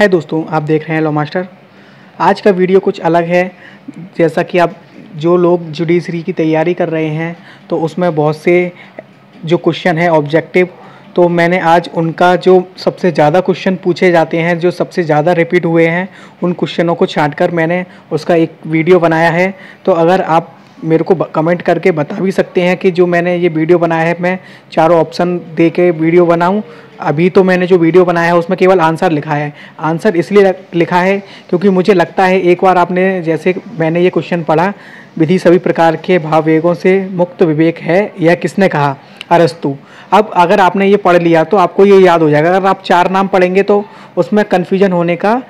हाय दोस्तों, आप देख रहे हैं लो मास्टर आज का वीडियो कुछ अलग है। जैसा कि आप, जो लोग जुडिशरी की तैयारी कर रहे हैं तो उसमें बहुत से जो क्वेश्चन है ऑब्जेक्टिव तो मैंने आज उनका जो सबसे ज़्यादा क्वेश्चन पूछे जाते हैं, जो सबसे ज़्यादा रिपीट हुए हैं, उन क्वेश्चनों को छाँट मैंने उसका एक वीडियो बनाया है। तो अगर आप मेरे को कमेंट करके बता भी सकते हैं कि जो मैंने ये वीडियो बनाया है, मैं चारों ऑप्शन दे के वीडियो बनाऊँ। अभी तो मैंने जो वीडियो बनाया है, उसमें केवल आंसर लिखा है। आंसर इसलिए लिखा है क्योंकि मुझे लगता है एक बार आपने जैसे मैंने ये क्वेश्चन पढ़ा, विधि सभी प्रकार के भाववेगों से मुक्त विवेक है यह किसने कहा? अरस्तु। अब अगर आपने ये पढ़ लिया तो आपको ये याद हो जाएगा। अगर आप चार नाम पढ़ेंगे तो उसमें कन्फ्यूज़न होने का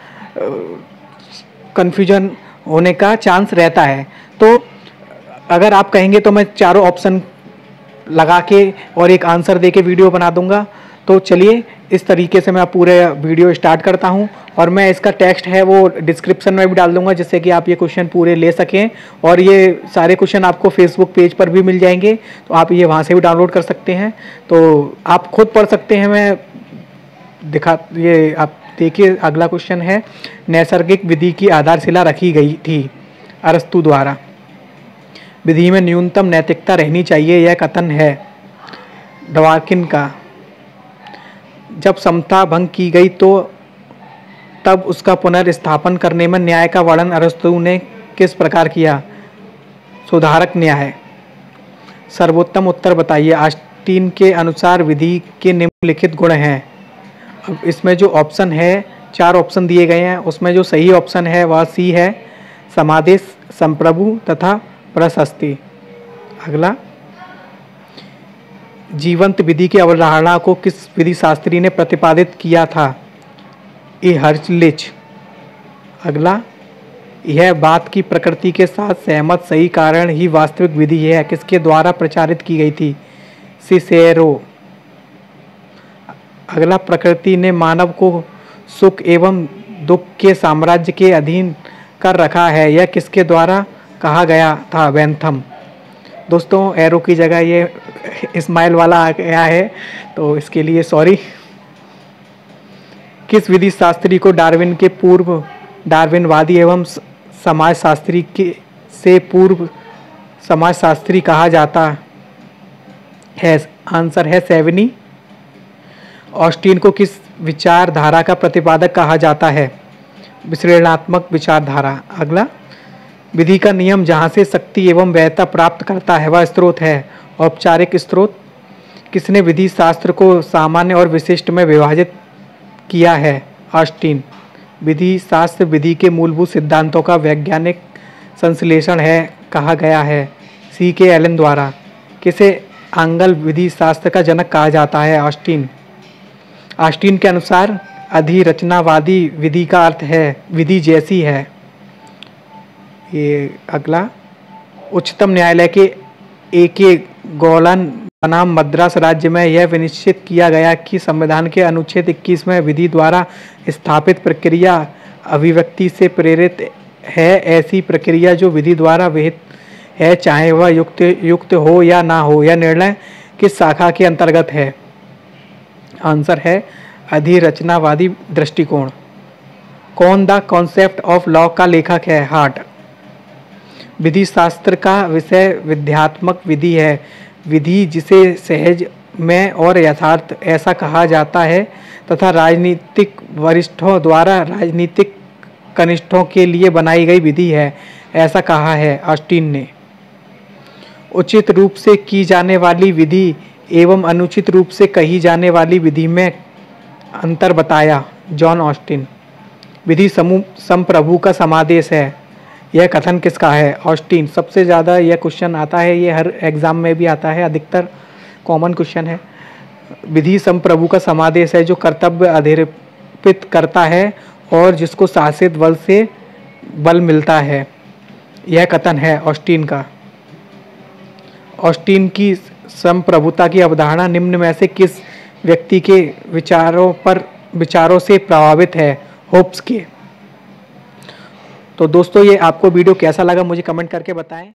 कन्फ्यूज़न होने का चांस रहता है। तो अगर आप कहेंगे तो मैं चारों ऑप्शन लगा के और एक आंसर दे के वीडियो बना दूँगा। तो चलिए, इस तरीके से मैं पूरे वीडियो स्टार्ट करता हूँ और मैं इसका टेक्स्ट है वो डिस्क्रिप्शन में भी डाल दूँगा जिससे कि आप ये क्वेश्चन पूरे ले सकें और ये सारे क्वेश्चन आपको फेसबुक पेज पर भी मिल जाएँगे। तो आप ये वहाँ से भी डाउनलोड कर सकते हैं। तो आप खुद पढ़ सकते हैं। मैं दिखा, ये आप देखिए, अगला क्वेश्चन है, नैसर्गिक विधि की आधारशिला रखी गई थी अरस्तु द्वारा। विधि में न्यूनतम नैतिकता रहनी चाहिए, यह कथन है डवार्किन का। जब समता भंग की गई तो तब उसका पुनर्स्थापन करने में न्याय का वर्णन अरस्तु ने किस प्रकार किया? सुधारक न्याय। सर्वोत्तम उत्तर बताइए। आस्टीन के अनुसार विधि के निम्नलिखित गुण हैं। अब इसमें जो ऑप्शन है, चार ऑप्शन दिए गए हैं। उसमें जो सही ऑप्शन है, वह सी है, समादेश, संप्रभु तथा प्रशस्ति। अगला। जीवंत विधि की अवधारणा को किस विधि शास्त्री ने प्रतिपादित किया था? ए. हर्चलिच अगला। यह बात की प्रकृति के साथ सहमत, सही कारण ही वास्तविक विधि है, किसके द्वारा प्रचारित की गई थी? सिसेरो अगला। प्रकृति ने मानव को सुख एवं दुख के साम्राज्य के अधीन कर रखा है, यह किसके द्वारा कहा गया था वैंथम। दोस्तों, एरो की जगह ये स्माइल वाला आ गया है तो इसके लिए सॉरी। किस विधि शास्त्री को डार्विन के पूर्व डार्विनवादी एवं समाज शास्त्री के, से पूर्व समाज शास्त्री कहा जाता है? आंसर है सेवनी। ऑस्टीन को किस विचारधारा का प्रतिपादक कहा जाता है? विश्लेषणात्मक विचारधारा। अगला। विधि का नियम जहाँ से शक्ति एवं वैधता प्राप्त करता है, वह स्रोत है। औपचारिक स्रोत, किसने विधि शास्त्र को सामान्य और विशिष्ट में विभाजित किया है? ऑस्टीन विधि शास्त्र विधि के मूलभूत सिद्धांतों का वैज्ञानिक संश्लेषण है, कहा गया है। सी के एलन द्वारा। किसे आंगल विधि शास्त्र का जनक कहा जाता है? ऑस्टीन ऑस्टीन के अनुसार अधिरचनावादी विधि का अर्थ है, विधि जैसी है। ये अगला उच्चतम न्यायालय के ए के गौलन बनाम मद्रास राज्य में यह विनिश्चित किया गया कि संविधान के अनुच्छेद 21 में विधि द्वारा स्थापित प्रक्रिया अभिव्यक्ति से प्रेरित है, ऐसी प्रक्रिया जो विधि द्वारा विहित है, चाहे वह युक्त युक्त हो या ना हो, यह निर्णय किस शाखा के अंतर्गत है? आंसर है अधिरचनावादी दृष्टिकोण। कौन द कॉन्सेप्ट ऑफ़ लॉ का लेखक है हार्ट? विधि शास्त्र का विषय विध्यात्मक विधि है। विधि जिसे सहज, में और यथार्थ ऐसा कहा जाता है तथा राजनीतिक वरिष्ठों द्वारा राजनीतिक कनिष्ठों के लिए बनाई गई विधि है, ऐसा कहा है ऑस्टिन ने। उचित रूप से की जाने वाली विधि एवं अनुचित रूप से कही जाने वाली विधि में अंतर बताया, जॉन ऑस्टिन। विधि समूह, संप्रभु का समादेश है। यह कथन किसका है? ऑस्टीन, सबसे ज़्यादा यह क्वेश्चन आता है ये हर एग्ज़ाम में भी आता है, अधिकतर कॉमन क्वेश्चन है। विधि संप्रभु का समादेश है, जो कर्तव्य अधिरोपित करता है और जिसको शासित बल से बल मिलता है। यह कथन है ऑस्टीन का। ऑस्टीन की संप्रभुता की अवधारणा निम्न में से किस व्यक्ति के विचारों पर, विचारों से प्रभावित है? होप्स के। तो दोस्तों ये आपको वीडियो कैसा लगा मुझे कमेंट करके बताएँ।